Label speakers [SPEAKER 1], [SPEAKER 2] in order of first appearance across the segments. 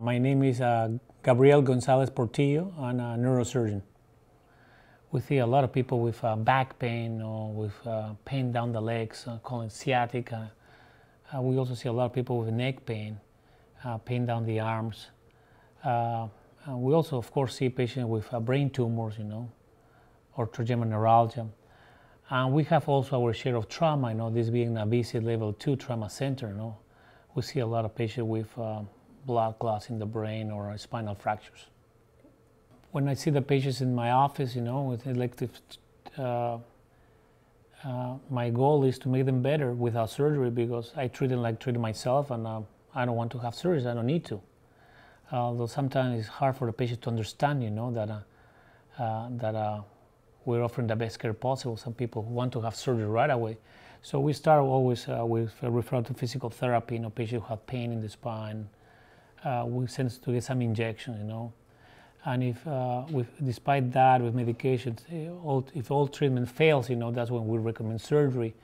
[SPEAKER 1] My name is uh, Gabriel Gonzales Portillo. I'm a neurosurgeon. We see a lot of people with uh, back pain or with uh, pain down the legs, uh, called sciatica. Uh, we also see a lot of people with neck pain, uh, pain down the arms. Uh, we also, of course, see patients with brain tumors, you know, or trigeminal neuralgia. And we have also our share of trauma, you know, this being a VC level 2 trauma center, you know. We see a lot of patients with blood clots in the brain or spinal fractures. When I see the patients in my office, you know, with elective, uh, uh, my goal is to make them better without surgery because I treat them like treating myself and uh, I don't want to have surgery, I don't need to. Although sometimes it's hard for the patient to understand, you know, that, uh, uh, that uh, we're offering the best care possible. Some people want to have surgery right away. So we start always with referral to physical therapy, you know, patients who have pain in the spine, uh, we send to get some injection, you know. And if, uh, with, despite that, with medications, eh, if all treatment fails, you know, that's when we recommend surgery,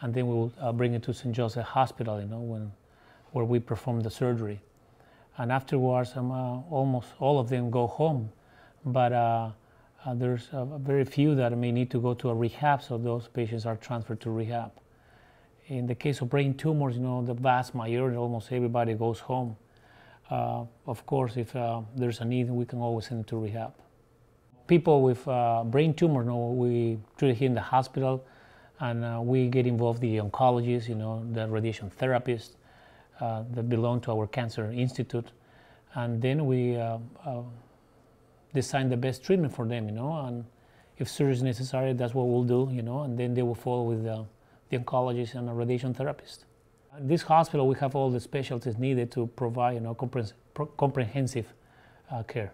[SPEAKER 1] and then we will uh, bring it to St. Joseph Hospital, you know, when, where we perform the surgery. And afterwards, um, uh, almost all of them go home, but uh, uh, there's very few that may need to go to a rehab, so those patients are transferred to rehab. In the case of brain tumors, you know, the vast majority, almost everybody goes home. Uh, of course, if uh, there's a need, we can always send them to rehab. People with uh, brain tumor, you know, we treat here in the hospital, and we get involved the oncologists, you know, the radiation therapists that belong to our cancer institute, and then we design the best treatment for them, you know, and if surgery is necessary, that's what we'll do, you know, and then they will follow with the, the oncologist and the radiation therapist. In this hospital, we have all the specialties needed to provide you know, comprehensive uh, care.